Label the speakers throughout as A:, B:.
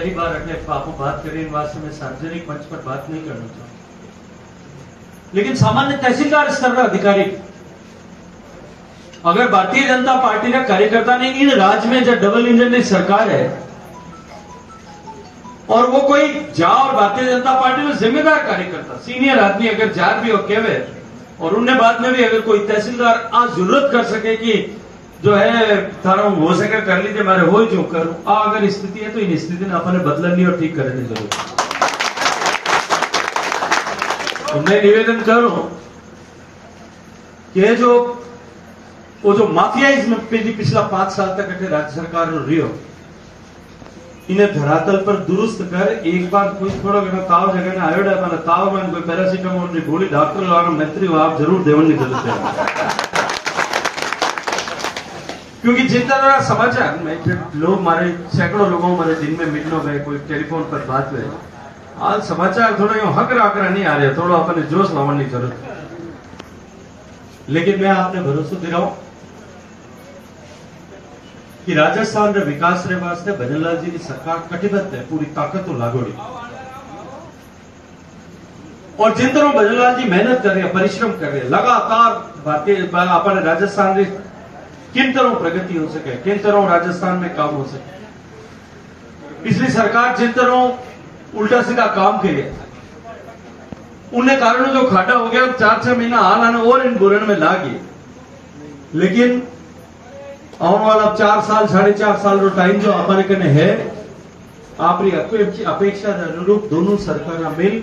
A: पहली बार अगर आपको बात इन वास्ते में सार्वजनिक मंच पर बात नहीं करना चाहूँ लेकिन सामान्य तहसीलदार स्तर का अधिकारी अगर भारतीय जनता पार्टी का कार्यकर्ता ने इन राज्य में जब डबल इंजन की सरकार है, और वो कोई जा और भारतीय जनता पार्टी में जिम्मेदार कार्यकर्ता, सीनियर आदमी अगर जार भी हो केवे और उनने बाद में भी अगर कोई तहसीलदार आज ज़रूरत कर सके कि जो है, थारा हो सके कर लीजिए मारे हो जो करूँ। आ, अगर स्थिति है तो इन स्थिति ने अपने बदलनी और ठीक करने की ज़रूरत है तो मैं निवेदन करूँ कि जो, वो जो माफियाइज्म पे जी पिछला पाँच साल तक अटे राज्य सरकार रो रियो इन्हें धरातल पर दुरुस्त कर एक बार कोई थोड़ा घना ताव जगह ने आयोडा ताव में कोई पैरासीटामोल गोली, डॉक्टर लाना, मैत्री हो, आप ज़रूर देवन ज़रूरत है। क्योंकि जितना तरह समाचार में जब लोग मारे, सैकड़ों लोगों मारे दिन में मिलने गए कोई टेलीफोन पर बात हुए आज समाचार थोड़ा यूँ हक राकरा नहीं आ रहे, थोड़ा अपने जोश लाने की ज़रूरत। लेकिन मैं आपने भरोसा दे रहा हूँ कि राजस्थान रे विकास रे वास्ते भजनलाल जी की सरकार कटिबद्ध है, पूरी ताकत तो लागोड़ी। और जिन तरह भजनलाल जी मेहनत कर रहे हैं, परिश्रम कर रहे हैं, लगातार भारतीय अपने राजस्थान री किन तरह प्रगति हो सके, किन तरह राजस्थान में काम हो सके? पिछली सरकार जिन तरह उल्टा सीधा काम के लिए उन्हें कारणों जो खाटा हो गया चार छह महीना हाल आने और इन बुरन में ला गए लेकिन आने वाला चार साल, साढ़े चार साल रो टाइम जो हमारे कने है, आपरी अपेक्षा अनुरूप दोनों सरकार मिल,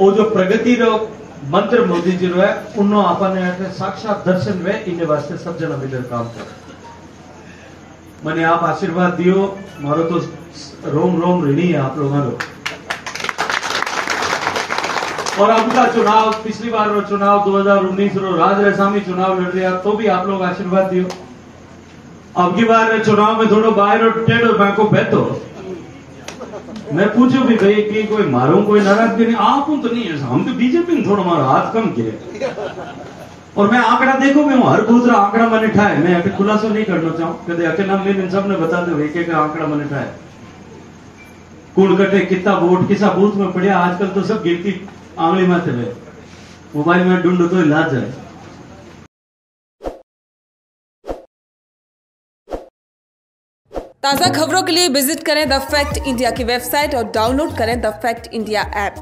A: और जो प्रगति रो मंत्र मोदी जी है उन्होंने अपने साक्षात दर्शन वे इन वास्ते सब जना मिलकर काम कर मैंने आप आशीर्वाद दियो, मारो तो रोम रोम ऋणी है आप लोगों को और अब का चुनाव, पिछली बार चुनाव 2019 रो राज रेसामी चुनाव लड़ रहा तो भी आप लोग आशीर्वाद दियो। अब की बार चुनाव में थोड़ा बाहर टेढ़ो बैंको बैठो। मैं पूछू भी भाई, कि कोई मारो, कोई नाराज़गी नहीं? आप तो नहीं है, हम तो बीजेपी में थोड़ा मारो हाथ कम किए। और मैं आंकड़ा देखो मैं हर दूसरा आंकड़ा मैंने ठाए मैं अभी खुलासा नहीं करना चाहूँ। कदे अकेला इन सबने बता दो एक एक आंकड़ा मैंने ठाए कूड़ कटे, कितना वोट, किसा बूथ में पड़िया आजकल तो सब गिनती आंगली में थे मोबाइल में ढूंढो तो इलाज है।
B: ताज़ा खबरों के लिए विज़िट करें द फैक्ट इंडिया की वेबसाइट और डाउनलोड करें द फैक्ट इंडिया ऐप।